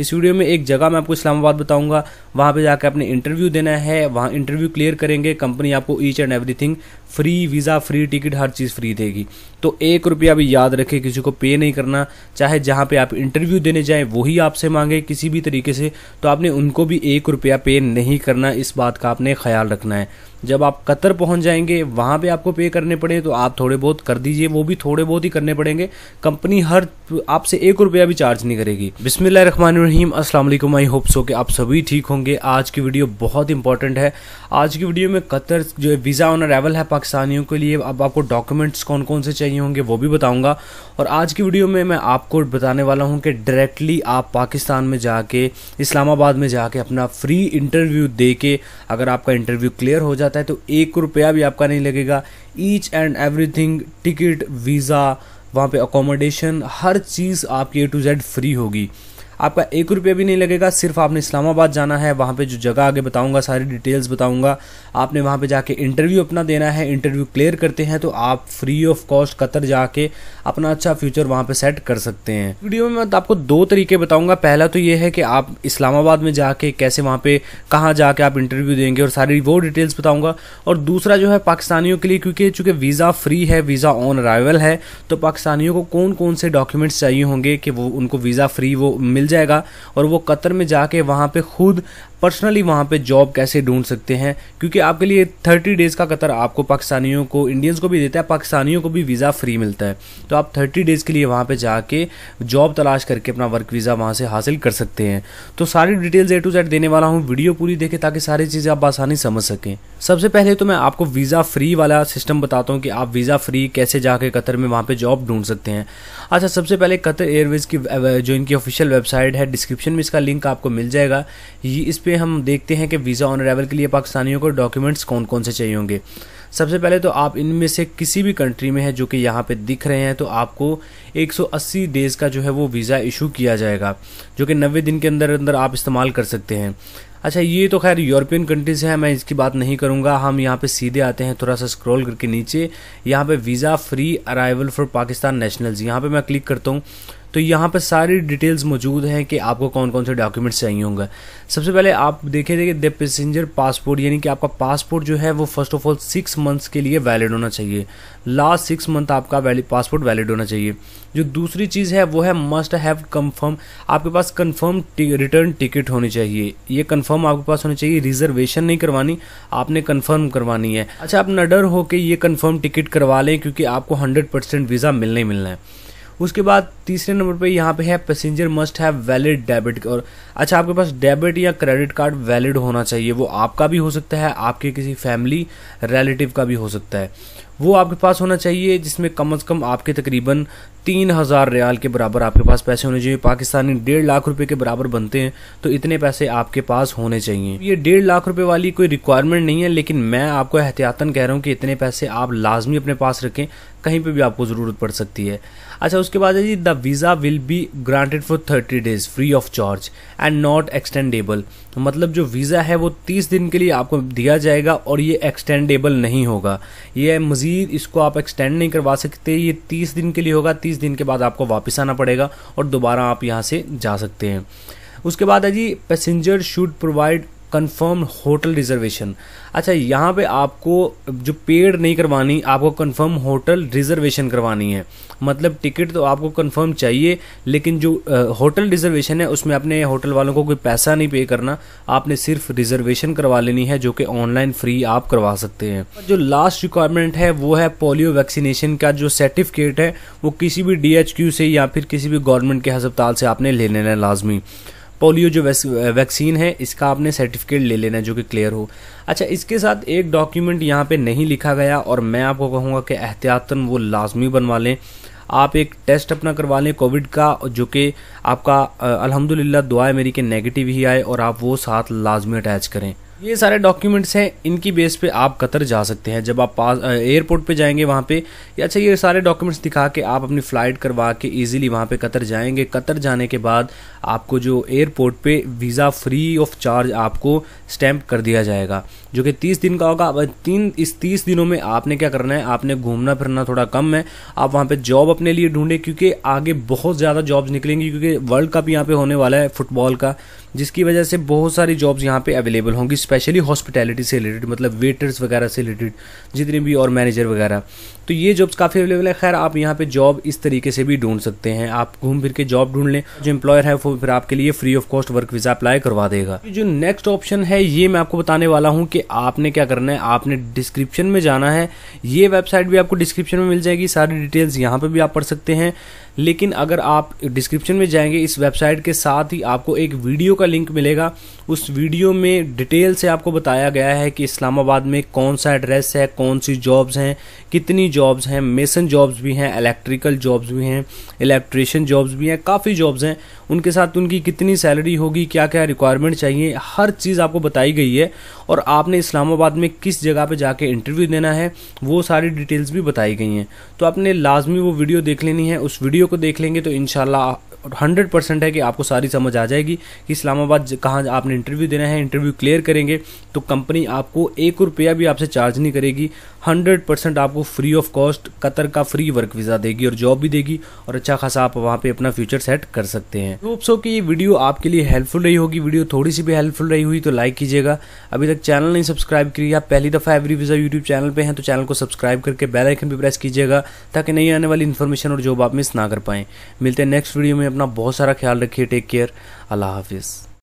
इस वीडियो में एक जगह मैं आपको इस्लामाबाद बताऊँगा। वहाँ पे जाकर अपने इंटरव्यू देना है, वहाँ इंटरव्यू क्लियर करेंगे कंपनी आपको each and everything free visa free ticket हर चीज़ फ्री देगी। तो एक रुपया भी याद रखें, किसी को पे नहीं करना। चाहे जहाँ पे आप इंटरव्यू देने जाएँ, वही आपसे मांगे किसी भी तरीके से तो आपने उनको भी एक रुपया पे नहीं करना। इस बात का आपने ख्याल रखना है। जब आप कतर पहुँच जाएँगे, वहाँ पे आपको पे करने पड़े तो आप थोड़े बहुत कर दीजिए, वो भी थोड़े बहुत ही करने पड़ेंगे। कंपनी हर आपसे एक रुपया भी चार्ज नहीं करेगी। बिस्मिल्लाहिर्रहमानिर्रहीम अस्सलाम वालेकुम आई होप सो कि आप सभी ठीक होंगे। आज की वीडियो बहुत इंपॉर्टेंट है। आज की वीडियो में कतर जो वीज़ा ऑन अरावल है पाकिस्तानियों के लिए। अब आपको डॉक्यूमेंट्स कौन कौन से चाहिए होंगे, वो भी बताऊँगा। और आज की वीडियो में मैं आपको बताने वाला हूँ कि डायरेक्टली आप पाकिस्तान में जाके, इस्लामाबाद में जाके अपना फ्री इंटरव्यू दे के अगर आपका इंटरव्यू क्लियर हो जाता है तो एक रुपया भी आपका नहीं लगेगा। Each and everything ticket visa वहाँ पे अकोमोडेशन हर चीज़ आपकी ए टू जेड फ्री होगी। आपका एक रुपया भी नहीं लगेगा, सिर्फ़ आपने इस्लामाबाद जाना है, वहाँ पे जो जगह आगे बताऊँगा, सारी डिटेल्स बताऊँगा। आपने वहाँ पे जाके इंटरव्यू अपना देना है इंटरव्यू क्लियर करते हैं तो आप फ्री ऑफ़ कॉस्ट कतर जाके अपना अच्छा फ्यूचर वहाँ पे सेट कर सकते हैं। वीडियो में मैं आपको दो तरीके बताऊँगा। पहला तो ये है कि आप इस्लामाबाद में जाके, कैसे वहाँ पे, कहाँ जाके आप इंटरव्यू देंगे, और सारी वो डिटेल्स बताऊँगा। और दूसरा जो है पाकिस्तानियों के लिए, क्योंकि चूँकि वीज़ा फ्री है वीज़ा ऑन अराइवल है तो पाकिस्तानियों को कौन कौन से डॉक्यूमेंट्स चाहिए होंगे कि वो, उनको वीज़ा फ्री वो मिल मिल जाएगा और वो कतर में जाके वहाँ पे खुद पर्सनली वहाँ पे जॉब कैसे ढूंढ सकते हैं? क्योंकि आपके लिए थर्टी डेज़ का कतर आपको पाकिस्तानियों को, इंडियंस को भी देता है, पाकिस्तानियों को भी वीज़ा फ्री मिलता है। तो आप थर्टी डेज़ के लिए वहाँ पे जाके जॉब तलाश करके अपना वर्क वीज़ा वहाँ से हासिल कर सकते हैं। तो सारी डिटेल्स ए टू जेड देने वाला हूँ, वीडियो पूरी देखें ताकि सारी चीज़ें आप आसानी समझ सकें। सबसे पहले तो मैं आपको वीज़ा फ्री वाला सिस्टम बताता हूँ कि आप वीज़ा फ्री कैसे जाके कतर में वहाँ पर जॉब ढूंढ सकते हैं। अच्छा सबसे पहले कतर एयरवेज़ की जो इनकी ऑफिशियल वेबसाइट है, डिस्क्रिप्शन में इसका लिंक आपको मिल जाएगा। इस पर हम देखते हैं कि वीज़ा ऑन अराइवल के लिए पाकिस्तानियों को डॉक्यूमेंट्स कौन कौन से चाहिए होंगे। सबसे पहले तो आप इनमें से किसी भी कंट्री में है जो कि यहाँ पे दिख रहे हैं तो आपको 180 डेज़ का जो है वो वीज़ा इशू किया जाएगा, जो कि 90 दिन के अंदर अंदर आप इस्तेमाल कर सकते हैं। अच्छा ये तो खैर यूरोपियन कंट्रीज़ है, मैं इसकी बात नहीं करूँगा। हम यहाँ पे सीधे आते हैं, थोड़ा सा स्क्रॉल करके नीचे। यहाँ पे visa free arrival for Pakistan nationals यहाँ पे मैं क्लिक करता हूँ। तो यहाँ पर सारी डिटेल्स मौजूद हैं कि आपको कौन कौन से डॉक्यूमेंट्स चाहिए होंगे। सबसे पहले आप देखे थे कि द पैसेंजर पासपोर्ट, यानी कि आपका पासपोर्ट जो है वो first of all six months के लिए वैलिड होना चाहिए। लास्ट सिक्स मंथ आपका पासपोर्ट वैलिड होना चाहिए। जो दूसरी चीज़ है, वो है मस्ट हैव कन्फर्म आपके पास कन्फर्म रिटर्न टिकट होनी चाहिए। ये कन्फर्म आपके पास होनी चाहिए रिजर्वेशन नहीं करवानी, आपने कन्फर्म करवानी है। अच्छा आप नडर डर हो कि ये कन्फर्म टिकट करवा लें, क्योंकि आपको हंड्रेड परसेंट वीज़ा मिलने ही मिलना है। उसके बाद तीसरे नंबर पे यहाँ पे है passenger must have valid debit और अच्छा आपके पास डेबिट या क्रेडिट कार्ड वैलिड होना चाहिए। वो आपका भी हो सकता है, आपके किसी फैमिली, रिलेटिव का भी हो सकता है। वो आपके पास होना चाहिए जिसमें कम अज़ कम आपके तकरीबन तीन हज़ार रियाल के बराबर आपके पास पैसे होने चाहिए। पाकिस्तानी डेढ़ लाख रुपए के बराबर बनते हैं तो इतने पैसे आपके पास होने चाहिए। ये डेढ़ लाख रुपए वाली कोई रिक्वायरमेंट नहीं है, लेकिन मैं आपको एहतियातन कह रहा हूँ कि इतने पैसे आप लाजमी अपने पास रखें, कहीं पे भी आपको ज़रूरत पड़ सकती है। अच्छा उसके बाद है जी the visa will be granted for thirty days free of charge and not extendable मतलब जो वीज़ा है, वो तीस दिन के लिए आपको दिया जाएगा और ये एक्सटेंडेबल नहीं होगा। ये मज़ीद, इसको आप एक्सटेंड नहीं करवा सकते, ये तीस दिन के लिए होगा, तीस दिन के बाद आपको वापस आना पड़ेगा और दोबारा आप यहाँ से जा सकते हैं। उसके बाद है जी passenger should provide confirm hotel reservation अच्छा यहाँ पे आपको जो पेड नहीं करवानी, आपको कंफर्म होटल रिजर्वेशन करवानी है। मतलब टिकट तो आपको कंफर्म चाहिए, लेकिन जो होटल रिजर्वेशन है, उसमें अपने होटल वालों को कोई पैसा नहीं पे करना। आपने सिर्फ़ रिजर्वेशन करवा लेनी है, जो कि ऑनलाइन फ्री आप करवा सकते हैं। जो लास्ट रिक्वायरमेंट है, वो है पोलियो वैक्सीनेशन का जो सर्टिफिकेट है, वो किसी भी डी से या फिर किसी भी गवर्नमेंट के अस्पताल से आपने ले लेना है लाजमी। पोलियो जो वैक्सीन है, इसका आपने सर्टिफिकेट ले लेना जो कि क्लियर हो। अच्छा इसके साथ एक डॉक्यूमेंट यहाँ पे नहीं लिखा गया और मैं आपको कहूँगा कि एहतियातन वो लाजमी बनवा लें। आप एक टेस्ट अपना करवा लें कोविड का, जो कि आपका अल्हम्दुलिल्लाह दुआ मेरी के नेगेटिव ही आए और आप वो साथ लाजमी अटैच करें। ये सारे डॉक्यूमेंट्स हैं, इनकी बेस पे आप कतर जा सकते हैं। जब आप पास एयरपोर्ट पे जाएँगे वहाँ पे, या अच्छा ये सारे डॉक्यूमेंट्स दिखा के आप अपनी फ़्लाइट करवा के इजीली वहाँ पे कतर जाएँगे। कतर जाने के बाद आपको जो एयरपोर्ट पे वीज़ा फ्री ऑफ़ चार्ज आपको स्टैंप कर दिया जाएगा, जो कि तीस दिन का होगा। तीन, इस तीस दिनों में आपने क्या करना है? आपने घूमना फिरना थोड़ा कम है। आप वहाँ पे जॉब अपने लिए ढूंढें, क्योंकि आगे बहुत ज़्यादा जॉब्स निकलेंगी, क्योंकि वर्ल्ड कप यहाँ पे होने वाला है फुटबॉल का। जिसकी वजह से बहुत सारी जॉब्स यहाँ पे अवेलेबल होंगी स्पेशली हॉस्पिटैलिटी से रिलेटेड मतलब वेटर्स वगैरह से रिलेटेड जितने भी और मैनेजर वगैरह। तो ये जॉब्स काफ़ी अवेलेबल है। खैर, आप यहाँ पे जॉब इस तरीके से भी ढूंढ सकते हैं। आप घूम फिर के जॉब ढूंढ लें। जो एम्प्लॉयर है, वो फिर आपके लिए free of cost work visa apply करवा देगा। जो नेक्स्ट ऑप्शन है, ये मैं आपको बताने वाला हूँ कि आपने क्या करना है। आपने डिस्क्रिप्शन में जाना है। ये वेबसाइट भी आपको डिस्क्रिप्शन में मिल जाएगी। सारी डिटेल्स यहाँ पर भी आप पढ़ सकते हैं। लेकिन अगर आप डिस्क्रिप्शन में जाएँगे, इस वेबसाइट के साथ ही आपको एक वीडियो का लिंक मिलेगा। उस वीडियो में डिटेल से आपको बताया गया है कि इस्लामाबाद में कौन सा एड्रेस है, कौन सी जॉब्स हैं, कितनी जॉब्स हैं मेसन जॉब्स भी हैं इलेक्ट्रिकल जॉब्स भी हैं इलेक्ट्रिशियन जॉब्स भी हैं, काफ़ी जॉब्स हैं। उनके साथ उनकी कितनी सैलरी होगी क्या क्या रिक्वायरमेंट चाहिए, हर चीज़ आपको बताई गई है। और आपने इस्लामाबाद में किस जगह पर जाके इंटरव्यू देना है, वो सारी डिटेल्स भी बताई गई हैं। तो आपने लाजमी वो वीडियो देख लेनी है। उस वीडियो को देख लेंगे तो हंड्रेड परसेंट है कि आपको सारी समझ आ जाएगी कि इस्लामाबाद कहाँ आपने इंटरव्यू देना है इंटरव्यू क्लियर करेंगे तो कंपनी आपको एक रुपया भी आपसे चार्ज नहीं करेगी। हंड्रेड परसेंट आपको फ्री ऑफ़ कॉस्ट कतर का फ्री वर्क वीज़ा देगी और जॉब भी देगी और अच्छा खासा आप वहाँ पे अपना फ्यूचर सेट कर सकते हैं। होप सो कि ये वीडियो आपके लिए हेल्पफुल रही होगी। वीडियो थोड़ी सी भी हेल्पफुल रही हुई तो लाइक कीजिएगा। अभी तक चैनल नहीं सब्सक्राइब करिए आप पहली दफ़ा एवरी वीज़ा यूट्यूब चैनल पर हैं तो चैनल को सब्सक्राइब करके बेल आइकन भी प्रेस कीजिएगा ताकि नई आने वाली इन्फॉर्मेशन और जॉब आप मिस ना कर पाएँ। मिलते हैं नेक्स्ट वीडियो में। अपना बहुत सारा ख्याल रखिए। टेक केयर अल्लाह हाफिज़।